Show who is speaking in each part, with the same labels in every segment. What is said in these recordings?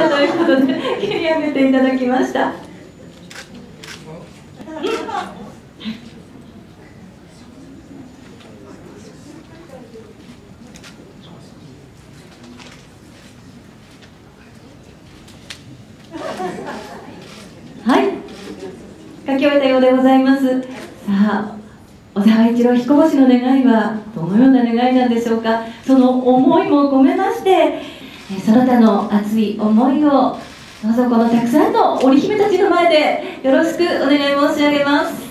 Speaker 1: たということで切り上げていただきました。はい、書き終えたようでございます。さあ、小沢一郎彦星の願いはどのような願いなんでしょうか。その思いも込めまして、その他の熱い思いをどうぞこのたくさんの織姫たちの前でよろしくお願い申し上げます。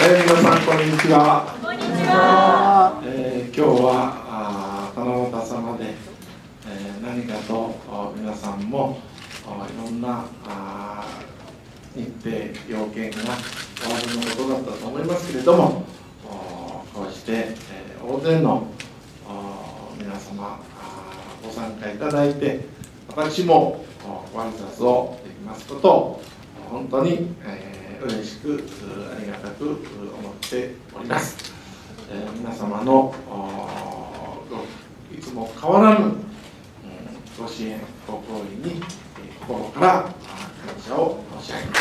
Speaker 2: えー、皆さんこんにちは。
Speaker 1: こんにちは。
Speaker 2: えー、今日はあー七夕様で、えー、何かとあ皆さんもあいろんなあ日程要件がおありのことだったと思いますけれどもおこうして、えー、大勢の皆様ご参加いただいて私もご挨拶をできますことを本当に、えー嬉しくありがたく思っております。えー皆様のおいつも変わらぬ、うんご支援、ご好意にえー心から感謝を申し上げます。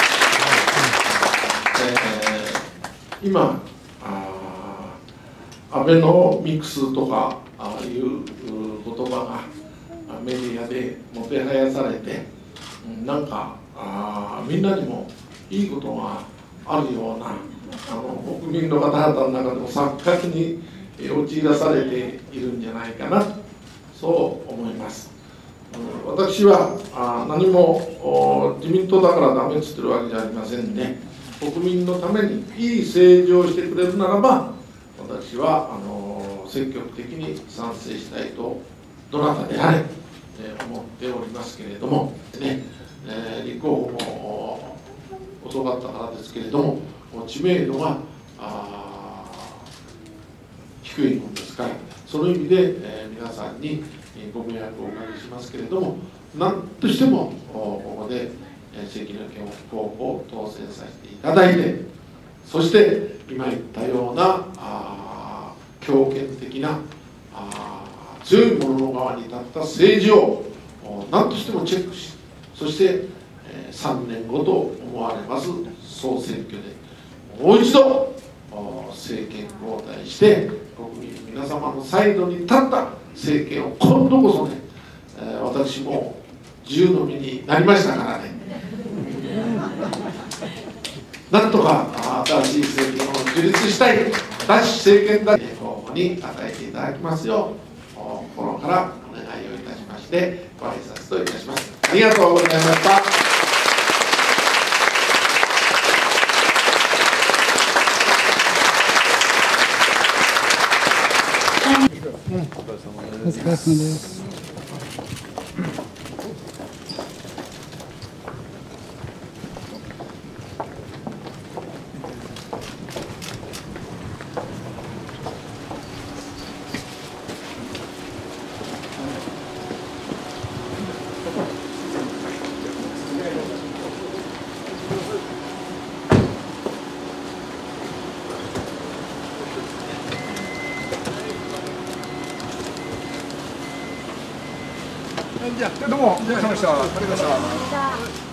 Speaker 2: えー今あアベノミクスとかあいう言葉がメディアでもてはやされてなんかあみんなにもいいことがあるようなあの国民の方々の中でも錯覚に陥らされているんじゃないかなそう思います。私はあ何も自民党だからダメっつってるわけじゃありませんね国民のためにいい政治をしてくれるならば私はあの積極的に賛成したいとどなたであれ、えー思っておりますけれども、ねえー立候補も遅かったからですけれども知名度が低いものですからその意味で、えー皆さんにご迷惑をおかけしますけれども何としてもここで、えー関野県候補を当選させていただいてそして今言ったような強権的なあ強い者の側に立った政治を何としてもチェックしそして、え3年後と思われます総選挙で。もう一度政権交代して国民皆様のサイドに立った政権を今度こそね、え私も自由の身になりましたからね。なんとか新しい政権を樹立したい。脱政権だ。に与えていただきますよう心からお願いをいたしましてご挨拶といたしますありがとうございました
Speaker 3: お疲れ様です。じゃあどうも。ありがとうございました。